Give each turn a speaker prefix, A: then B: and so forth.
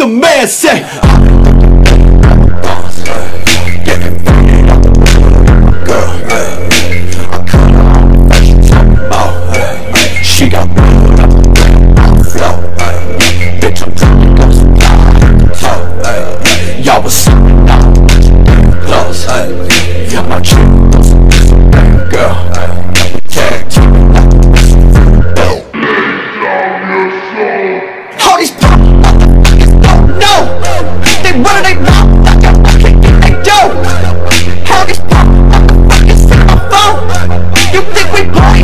A: the man say. you think we playing?